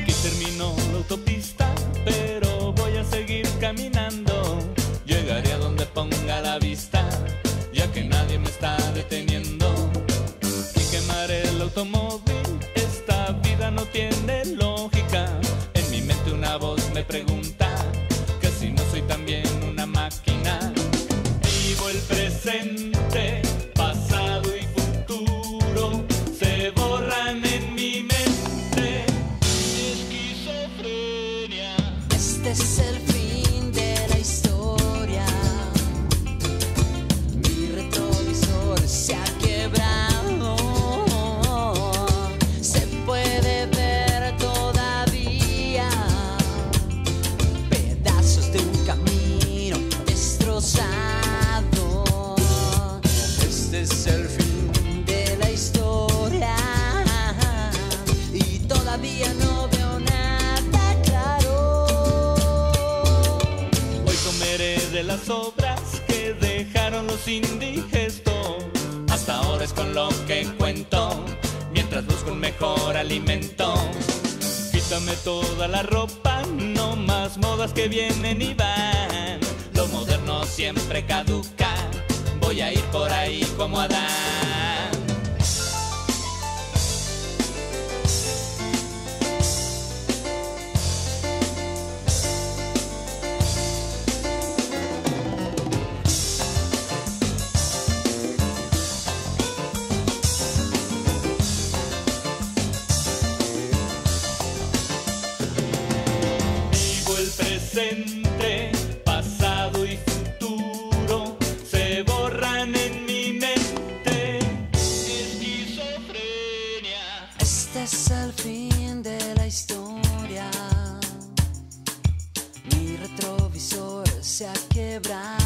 Aquí terminó la autopista, ya que nadie me está deteniendo. Y quemaré el automóvil, esta vida no tiene lógica. En mi mente una voz me pregunta que si no soy también una máquina. Vivo el presente, pasado Hoy comeré de las sobras que dejaron los indigestos. Hasta ahora es con lo que cuento, mientras busco un mejor alimento. Quítame toda la ropa, no más modas que vienen y van. Lo moderno siempre caduca, voy a ir por ahí como Adán. Presente, pasado y futuro se borran en mi mente. Esquizofrenia. Este es el fin de la historia. Mi retrovisor se ha quebrado.